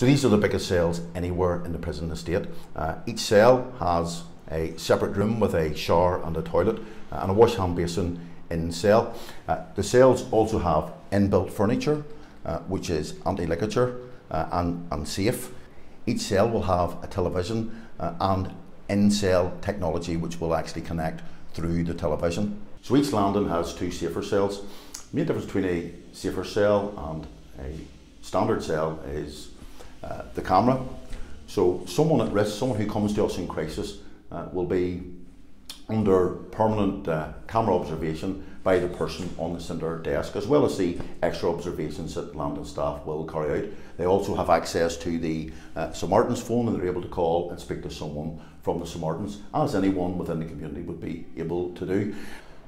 So these are the biggest cells anywhere in the prison estate. Uh, each cell has a separate room with a shower and a toilet uh, and a wash hand basin in cell. Uh, the cells also have inbuilt furniture, uh, which is anti-ligature uh, and, and safe. Each cell will have a television uh, and in-cell technology which will actually connect through the television. So each landing has two safer cells. The main difference between a safer cell and a standard cell is uh, the camera. So someone at risk, someone who comes to us in crisis, uh, will be under permanent uh, camera observation by the person on the centre desk, as well as the extra observations that landing staff will carry out. They also have access to the uh, phone and they're able to call and speak to someone from the Samaritans, as anyone within the community would be able to do.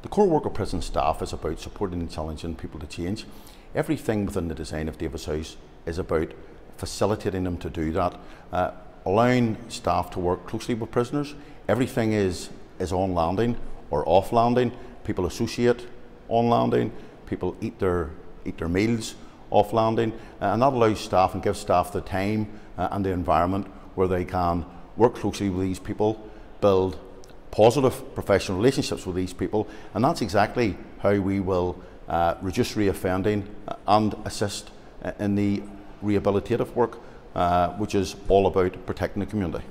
The core work of prison staff is about supporting and challenging people to change. Everything within the design of Davis House is about facilitating them to do that, uh, allowing staff to work closely with prisoners. Everything is, is on landing or off landing. People associate on landing, people eat their, eat their meals off landing, uh, and that allows staff and gives staff the time uh, and the environment where they can work closely with these people, build positive professional relationships with these people, and that's exactly how we will uh, reduce reoffending and assist in the rehabilitative work, uh, which is all about protecting the community.